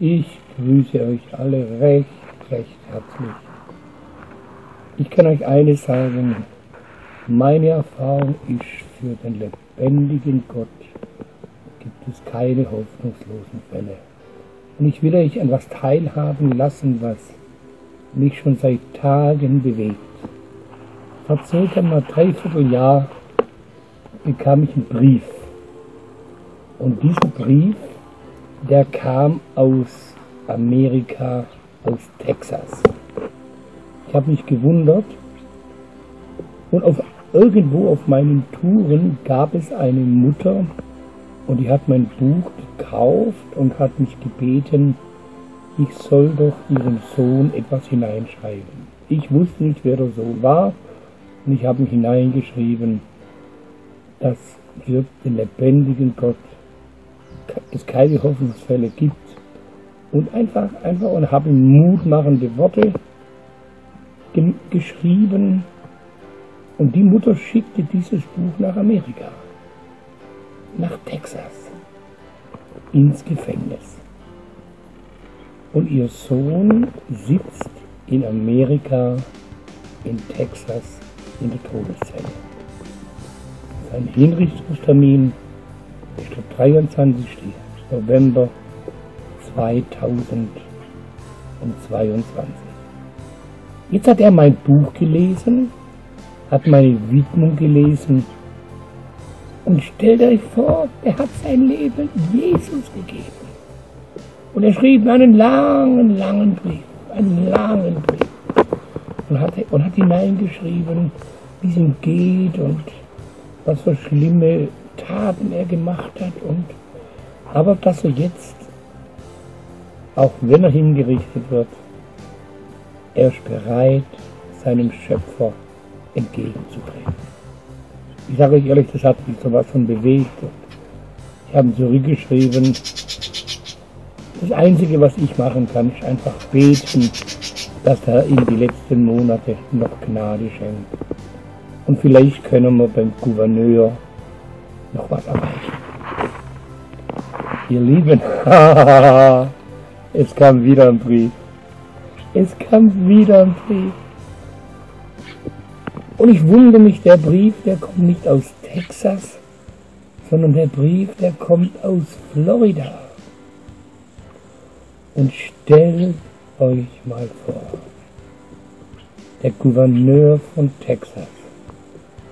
Ich grüße euch alle recht, recht herzlich. Ich kann euch eines sagen, meine Erfahrung ist, für den lebendigen Gott gibt es keine hoffnungslosen Fälle. Und ich will euch an was teilhaben lassen, was mich schon seit Tagen bewegt. Vor circa mal dreiviertel Jahr bekam ich einen Brief. Und dieser Brief, der kam aus Amerika, aus Texas. Ich habe mich gewundert und auf, irgendwo auf meinen Touren gab es eine Mutter und die hat mein Buch gekauft und hat mich gebeten, ich soll doch ihrem Sohn etwas hineinschreiben. Ich wusste nicht, wer der Sohn war und ich habe hineingeschrieben, dass für den lebendigen Gott es keine Hoffnungsfälle gibt und einfach, einfach und habe mutmachende Worte ge geschrieben und die Mutter schickte dieses Buch nach Amerika, nach Texas, ins Gefängnis. Und ihr Sohn sitzt in Amerika, in Texas, in der Todeszelle. Sein Hinrichtungstermin 23. November 2022. Jetzt hat er mein Buch gelesen, hat meine Widmung gelesen und stellt euch vor, er hat sein Leben Jesus gegeben. Und er schrieb einen langen, langen Brief, einen langen Brief und hat, und hat hineingeschrieben, wie es ihm geht und was für schlimme Taten er gemacht hat und aber dass er jetzt, auch wenn er hingerichtet wird, er ist bereit, seinem Schöpfer entgegenzutreten. Ich sage euch ehrlich, das hat mich sowas von bewegt. Ich habe zurückgeschrieben, das Einzige, was ich machen kann, ist einfach beten, dass er ihm die letzten Monate noch Gnade schenkt. Und vielleicht können wir beim Gouverneur noch was erreichen. Ihr Lieben, es kam wieder ein Brief. Es kam wieder ein Brief. Und ich wundere mich, der Brief, der kommt nicht aus Texas, sondern der Brief, der kommt aus Florida. Und stellt euch mal vor, der Gouverneur von Texas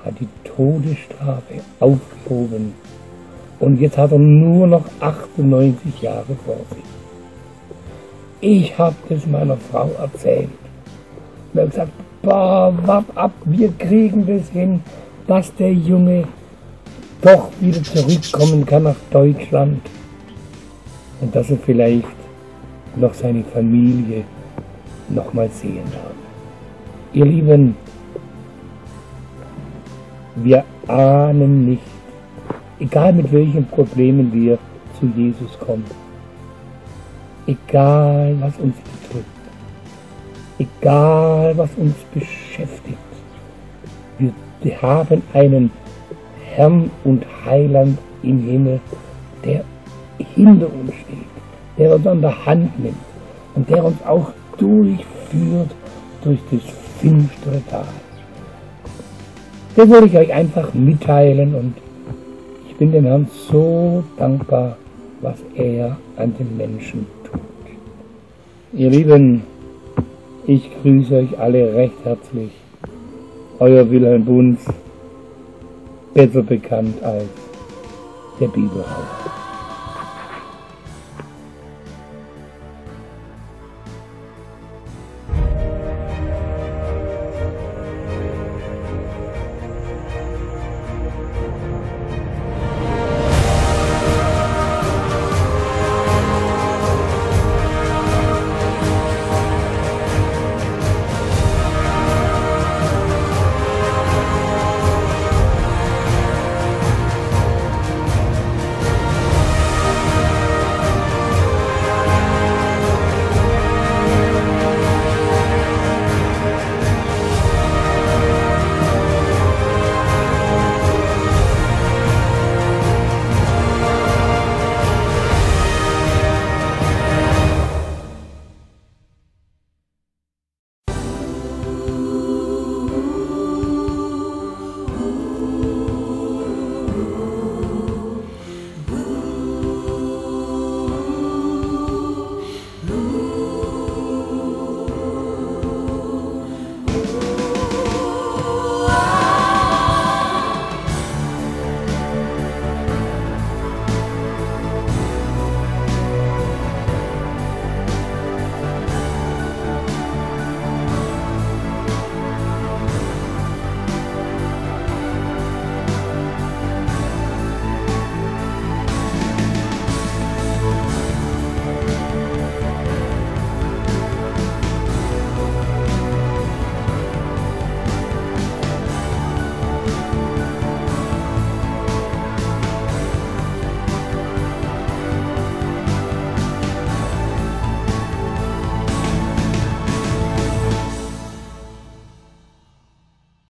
hat die Todesstrafe aufgehoben und jetzt hat er nur noch 98 Jahre vor sich. Ich habe das meiner Frau erzählt. Und er hat gesagt, boah, wart ab, wir kriegen das hin, dass der Junge doch wieder zurückkommen kann nach Deutschland und dass er vielleicht noch seine Familie noch mal sehen darf. Ihr Lieben, wir ahnen nicht, egal mit welchen Problemen wir zu Jesus kommen, egal was uns betrifft, egal was uns beschäftigt, wir haben einen Herrn und Heiland im Himmel, der hinter uns steht, der uns an der Hand nimmt und der uns auch durchführt durch das finstere Tal. Das wollte ich euch einfach mitteilen und ich bin dem Herrn so dankbar, was er an den Menschen tut. Ihr Lieben, ich grüße euch alle recht herzlich. Euer Wilhelm Bunz, besser bekannt als der Bibelhaus.